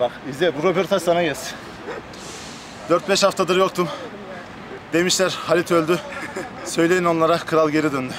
Bak izle bu röportaj sana gelsin. 4-5 haftadır yoktum. Demişler Halit öldü. Söyleyin onlara kral geri döndü.